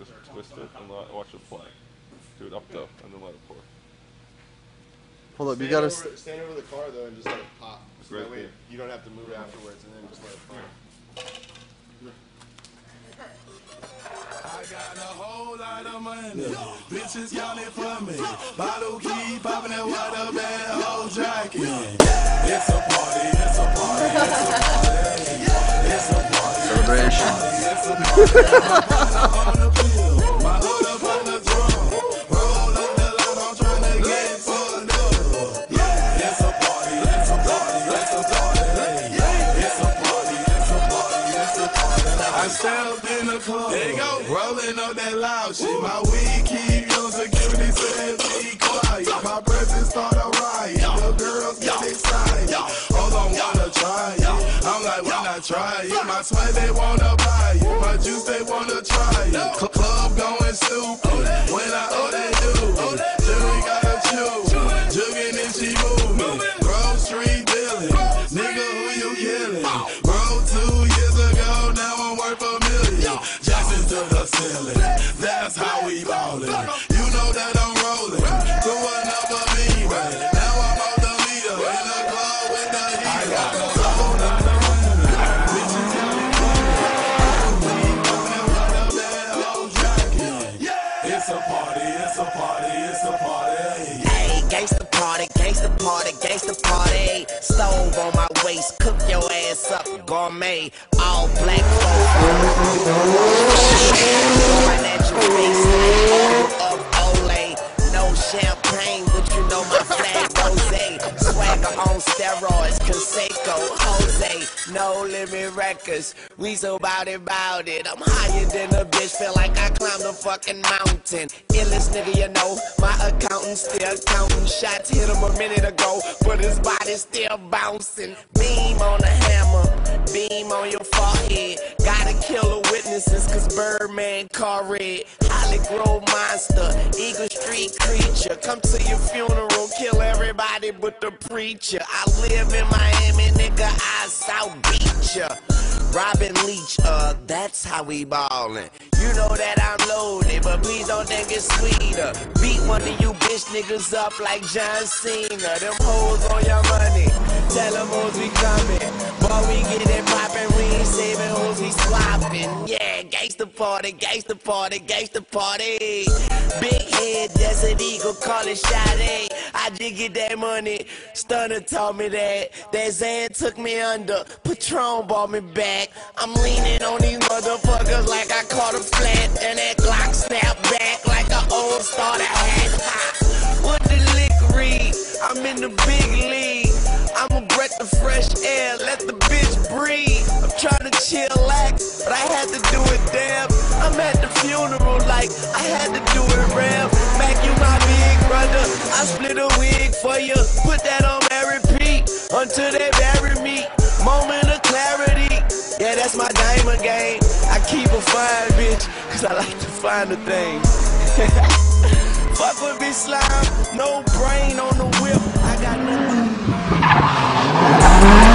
just twist it and let, watch it play. Do it up though, and then let it pour. Hold up, you gotta. over, St- stand over the car though and just let it pop. So Right that way there. you don't have to move afterwards and then just let it pop. I got a whole lot of money. Bitches counting for me. Bottle keep popping that water bad whole jacket. It's a party, it's a party, it's a party. It's a party, Celebration. I stepped in the club, there you go, rolling up that loud shit. My weed keep on security says be quiet. My presence start a riot, the girls get excited. Hold on, wanna try it? I'm like, when I try it? My sweat they wanna buy it, my juice they wanna try it. Cl- Club going stupid when I oh they do. Jury gotta chew, jugging and she moving. Street dealing, nigga who you killing? Bro, two to the ceiling, that's how we ballin'. You know that gangsta party. Stove on my waist, cook your ass up, gourmet. All black folks. No limit records, we so bout it, bout it. I'm higher than a bitch, feel like I climbed a fucking mountain. Illest nigga, you know, my accountant still counting shots. Hit him a minute ago, but his body still bouncing. Beam on the hammer, beam on your forehead. Gotta kill the witnesses, cause Birdman car red. Holly Grove monster, Eagle Street creature. Come to your funeral, kill everybody but the preacher. I live in Miami, nigga, I South Beach ya. Robin Leach, uh, that's how we ballin'. You know that I'm loaded, but please don't think it's sweeter. Beat one of you bitch niggas up like John Cena. Them hoes on your money. Tell them hoes we coming. Boy, we get it poppin', we ain't saving hoes, we swappin'. Yeah, gangsta party, gangsta party, gangsta party. Big head, Desert Eagle, call it Sade. I did get that money. Stunner told me that. That Zan took me under. Patron bought me back. I'm leaning on these motherfuckers like I caught a flat. And that Glock snap back like an old starter hat. Ha. What the lick read? I'm in the big league. I'm a breath of fresh air. Let the bitch breathe. I'm trying to chillax, but I had to do it damn. I'm at the funeral like I had to do it real. I split a wig for you. Put that on my repeat until they bury me. Moment of clarity. Yeah, that's my diamond game. I keep a fine bitch, cause I like to find the things. Fuck with me slime, no brain on the whip. I got no.